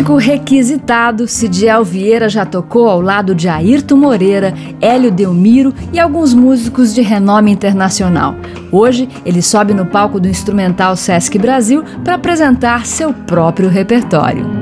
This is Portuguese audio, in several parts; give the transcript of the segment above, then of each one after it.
Músico requisitado, Cidiel Vieira já tocou ao lado de Ayrton Moreira, Hélio Delmiro e alguns músicos de renome internacional. Hoje, ele sobe no palco do Instrumental Sesc Brasil para apresentar seu próprio repertório.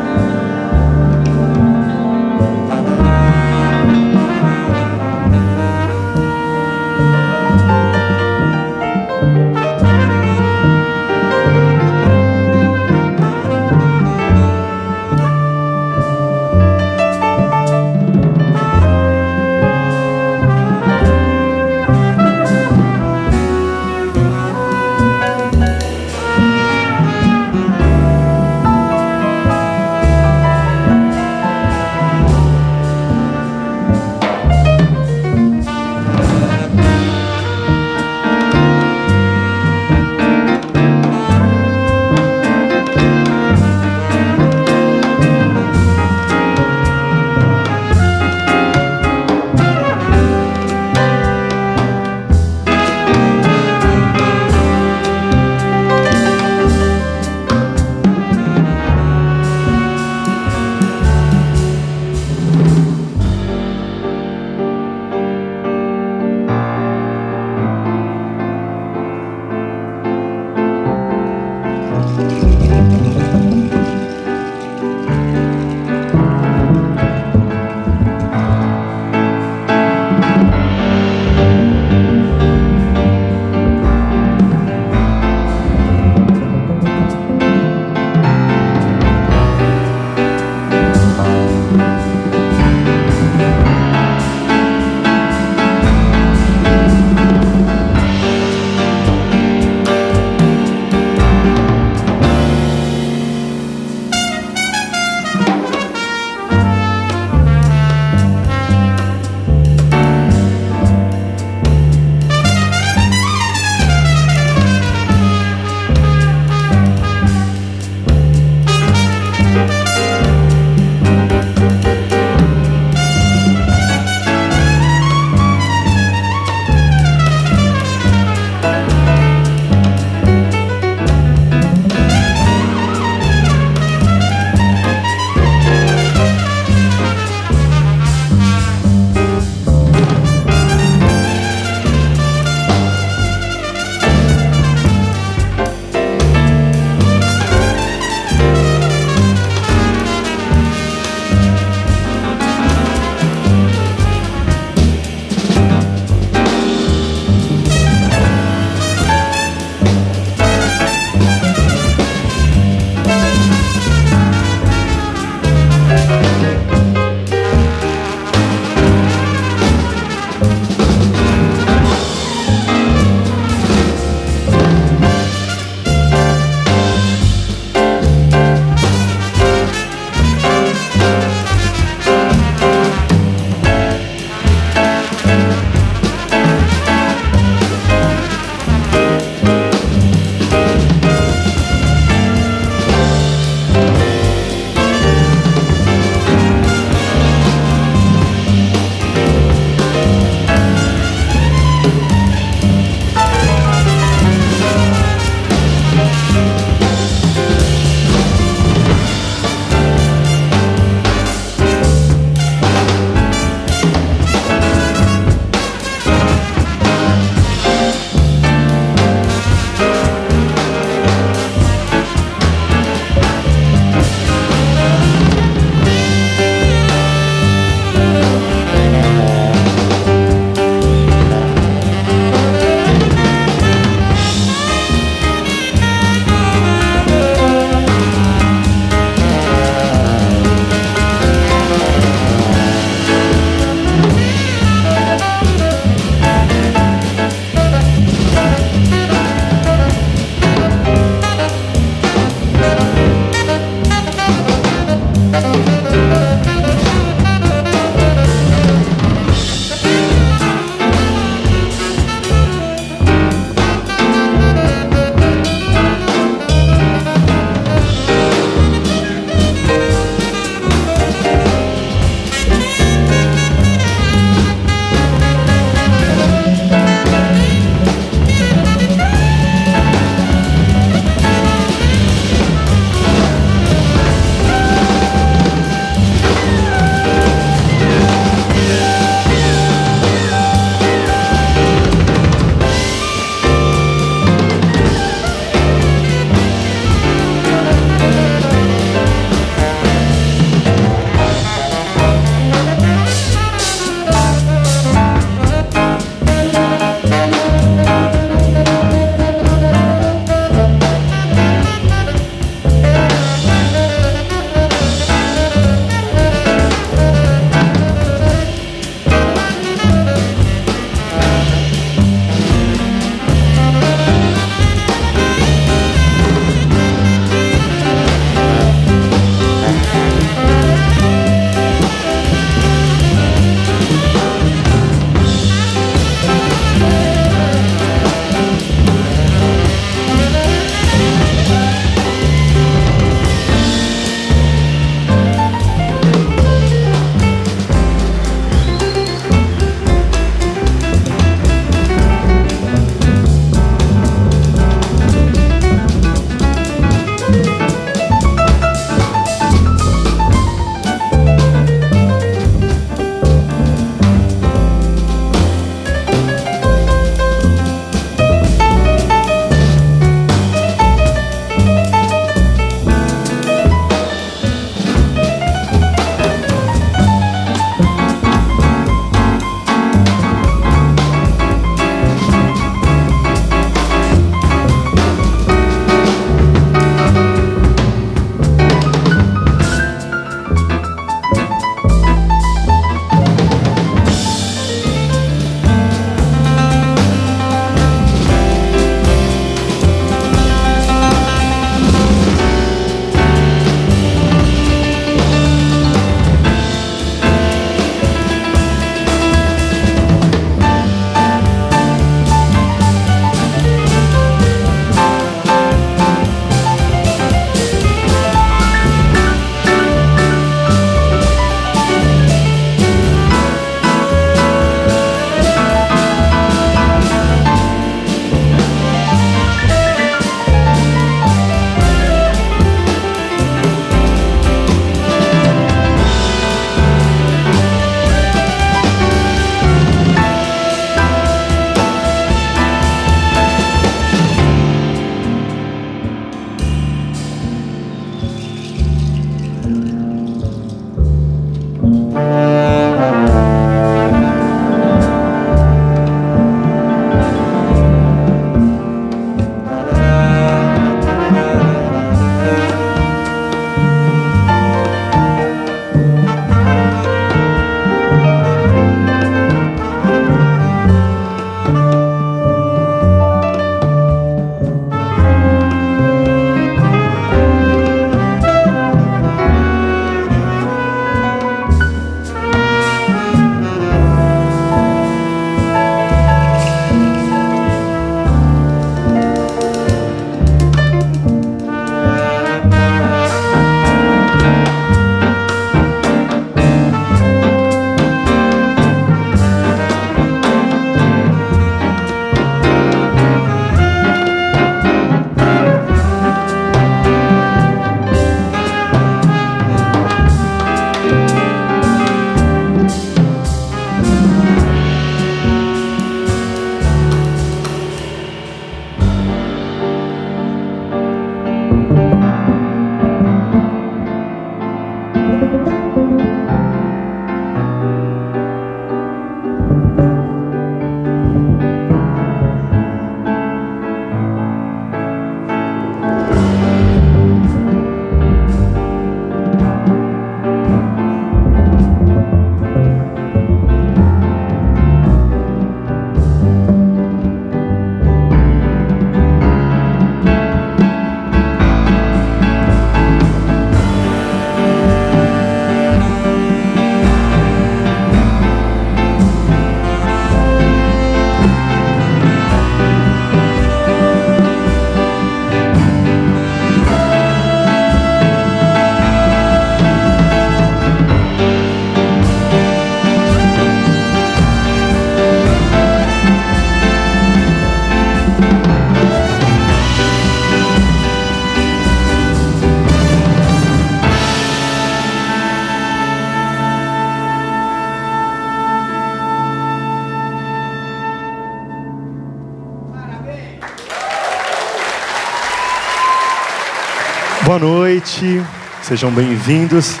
Noite, sejam bem-vindos.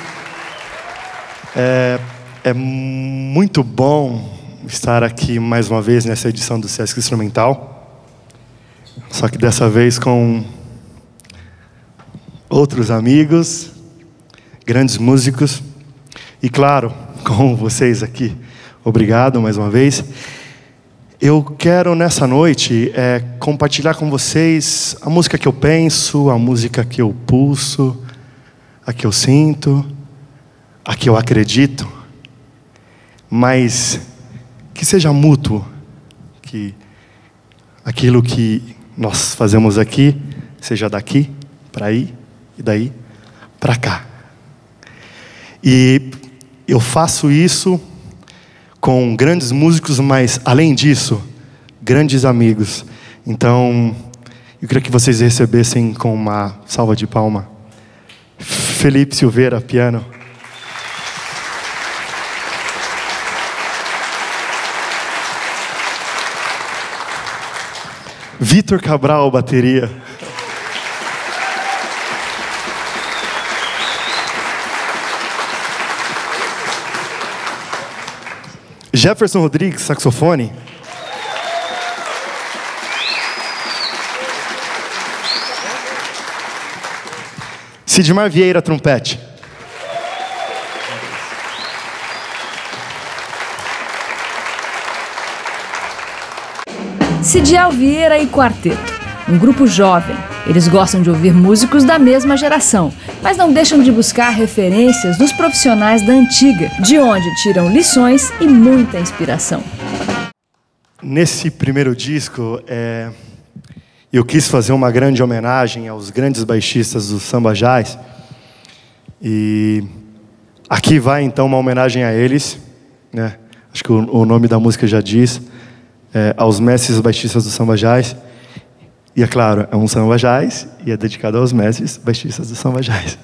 É, é, muito bom estar aqui mais uma vez nessa edição do Sesc Instrumental, só que dessa vez com outros amigos, grandes músicos e, claro, com vocês aqui. Obrigado mais uma vez. Eu quero nessa noite é, compartilhar com vocês a música que eu penso, a música que eu pulso, a que eu sinto, a que eu acredito, mas que seja mútuo, que aquilo que nós fazemos aqui seja daqui para aí e daí para cá. E eu faço isso com grandes músicos, mas além disso, grandes amigos. Então, eu queria que vocês recebessem com uma salva de palma. Felipe Silveira, piano. Vitor Cabral, bateria. Jefferson Rodrigues, saxofone. Sidmar Vieira, trompete. Cidial Vieira e Quarteto, um grupo jovem. Eles gostam de ouvir músicos da mesma geração, mas não deixam de buscar referências nos profissionais da antiga, de onde tiram lições e muita inspiração. Nesse primeiro disco, é, eu quis fazer uma grande homenagem aos grandes baixistas do samba jazz. E aqui vai então uma homenagem a eles, né? Acho que o, o nome da música já diz, é, aos mestres baixistas do samba jazz. E é claro, é um samba jazz e é dedicado aos mestres baixistas do samba jazz.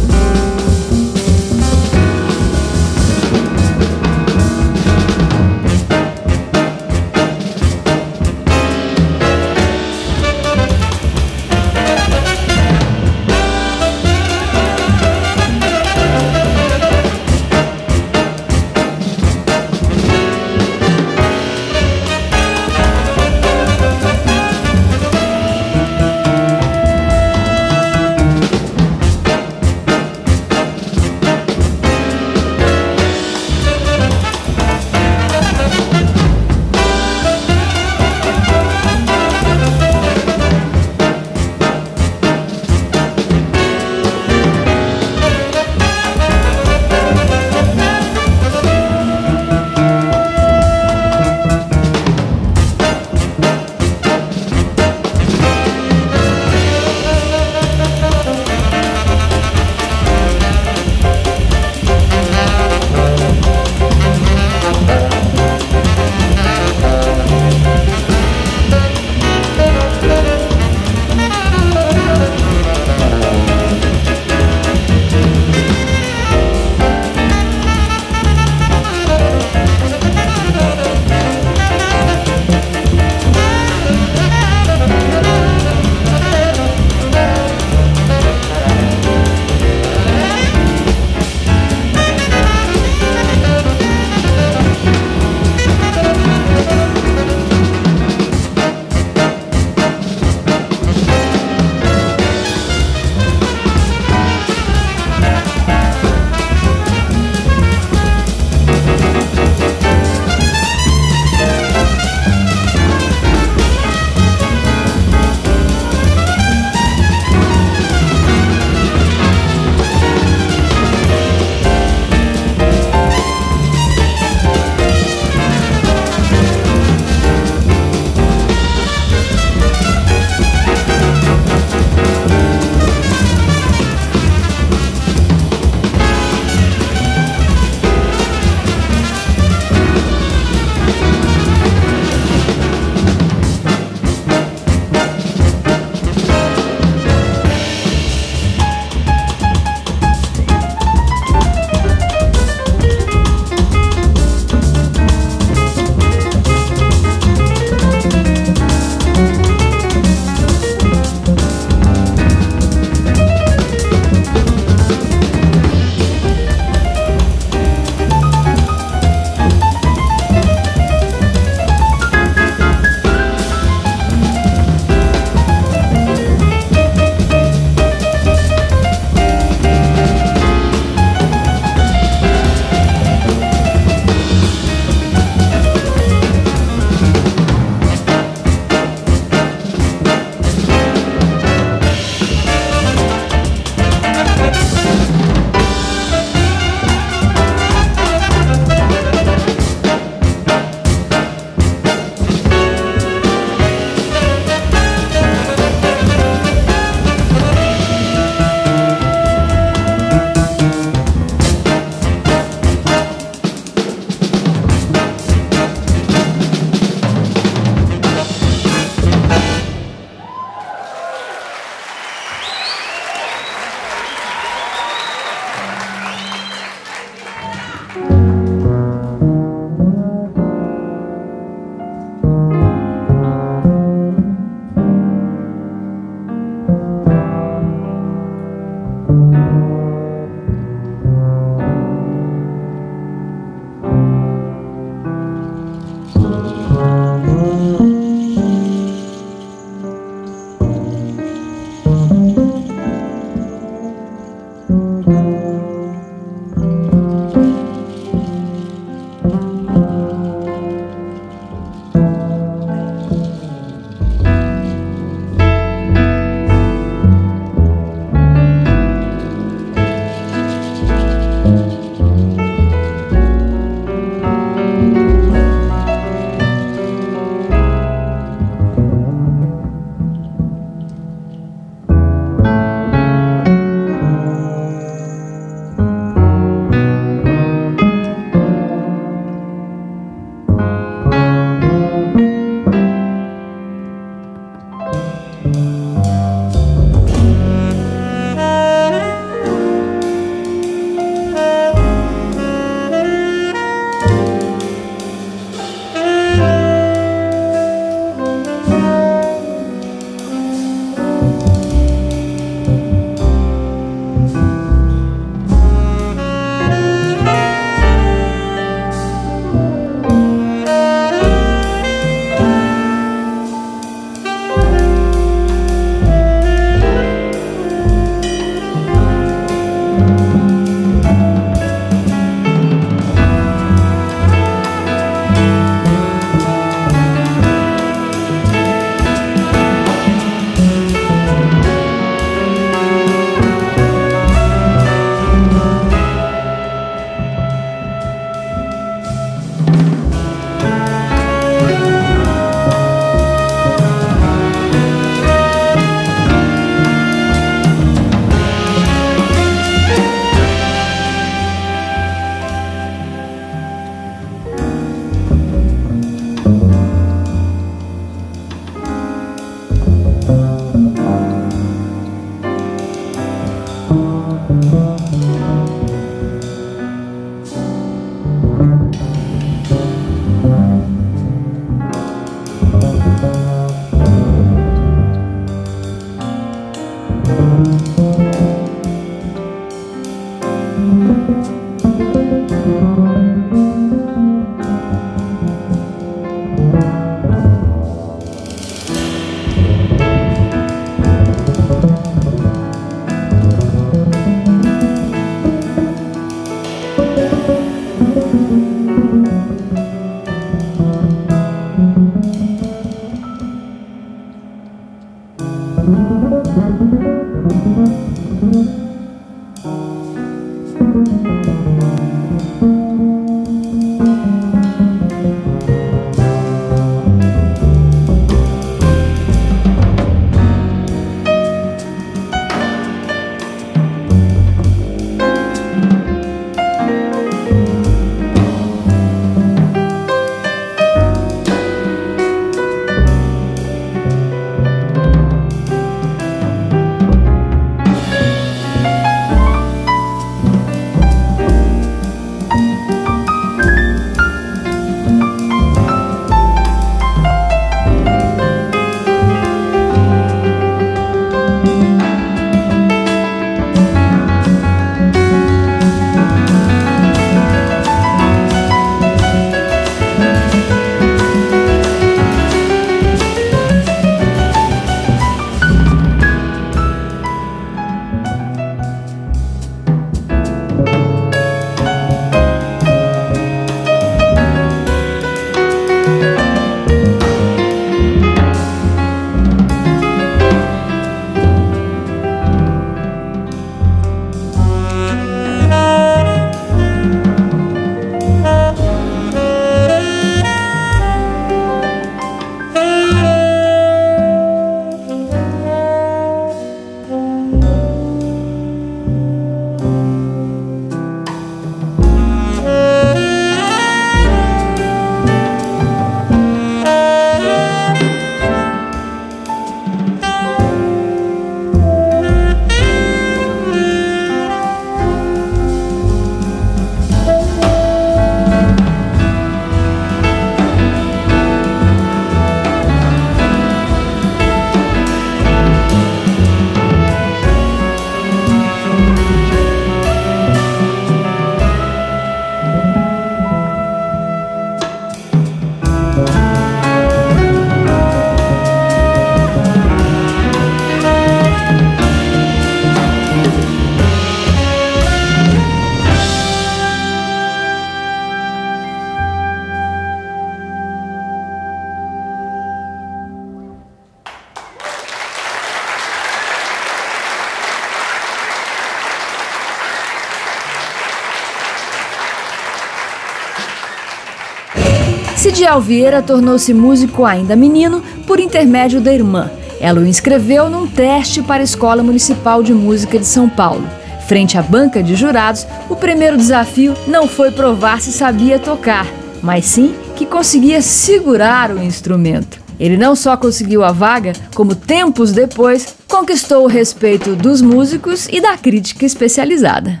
Cidiel Vieira tornou-se músico ainda menino por intermédio da irmã. Ela o inscreveu num teste para a Escola Municipal de Música de São Paulo. Frente à banca de jurados, o primeiro desafio não foi provar se sabia tocar, mas sim que conseguia segurar o instrumento. Ele não só conseguiu a vaga, como tempos depois conquistou o respeito dos músicos e da crítica especializada.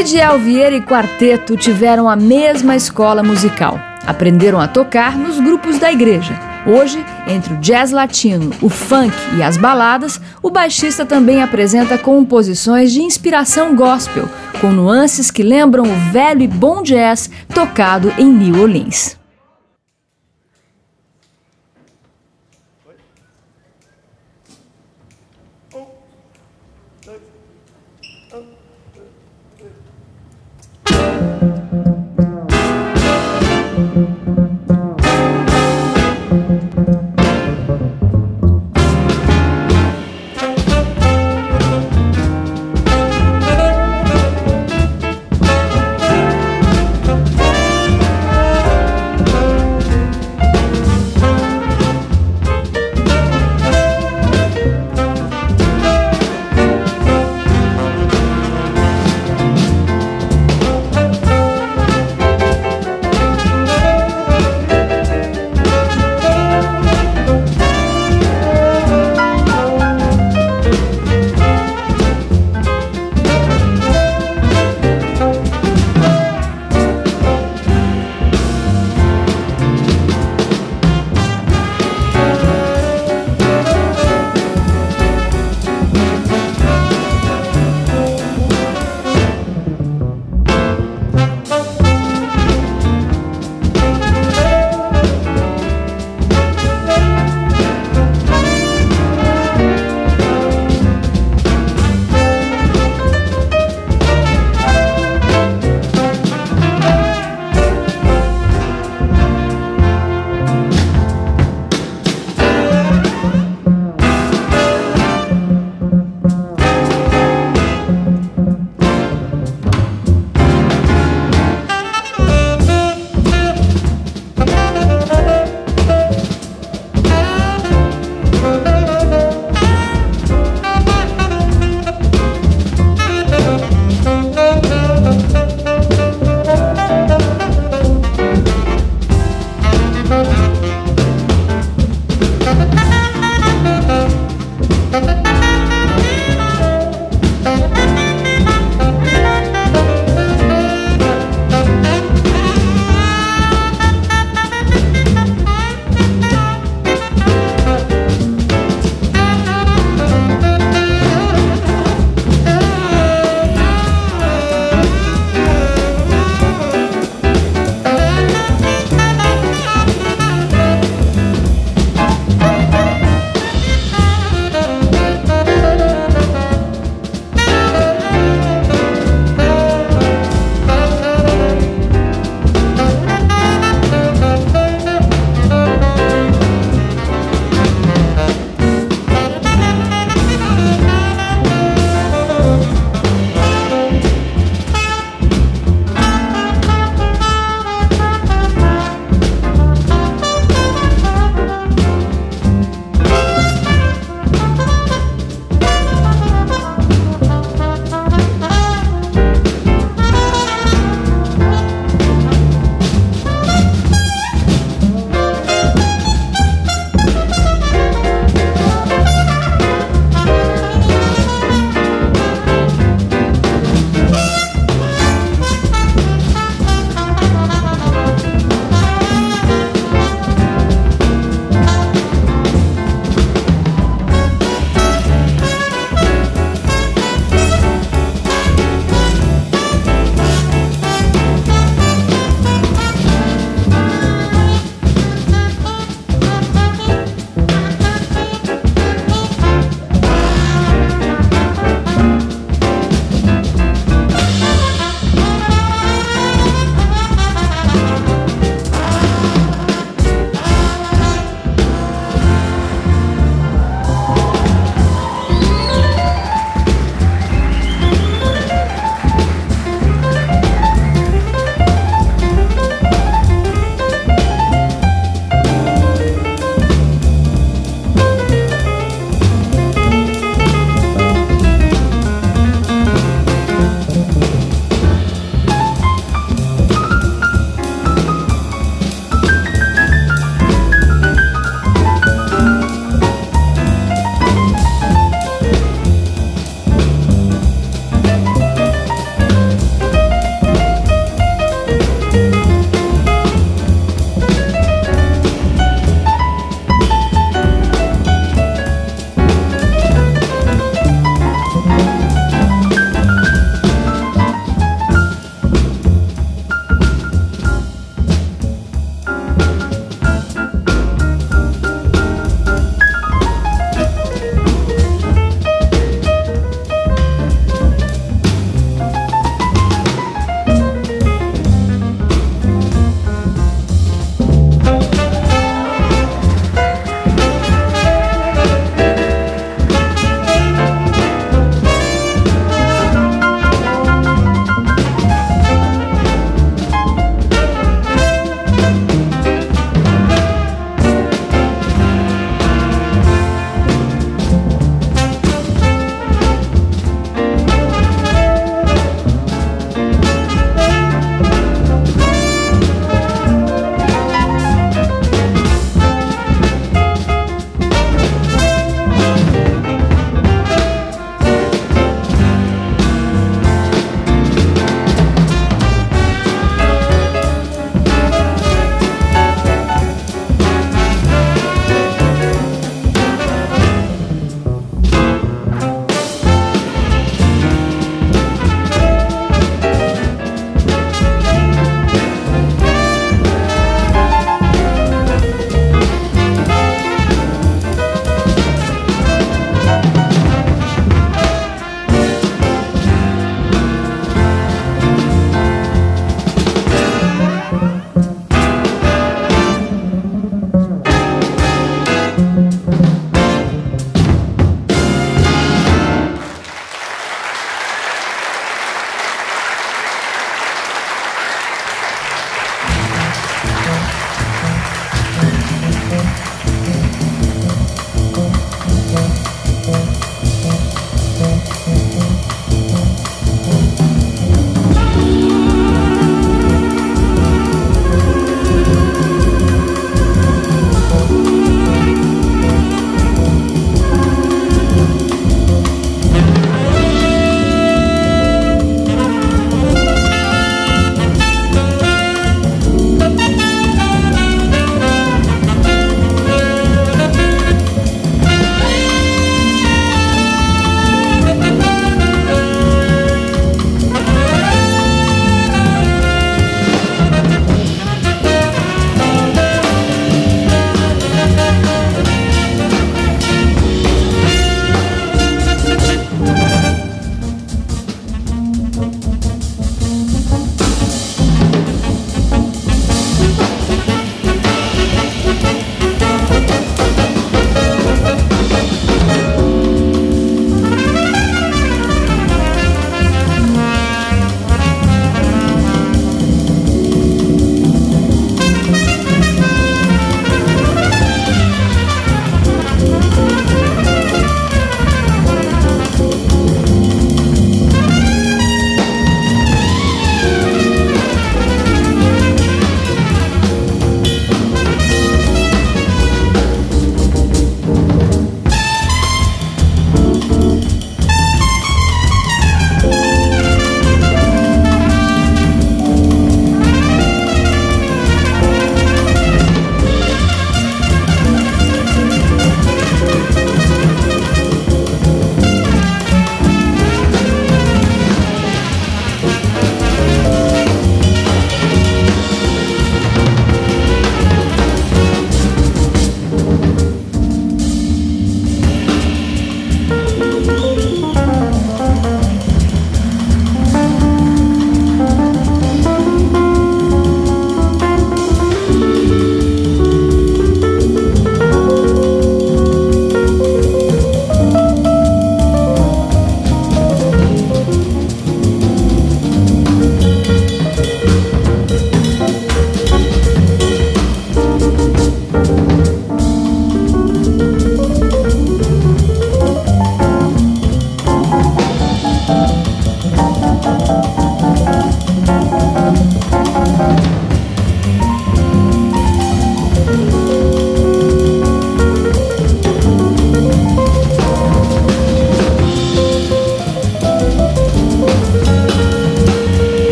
Cidiel Vieira e quarteto tiveram a mesma escola musical. Aprenderam a tocar nos grupos da igreja. Hoje, entre o jazz latino, o funk e as baladas, o baixista também apresenta composições de inspiração gospel, com nuances que lembram o velho e bom jazz tocado em New Orleans.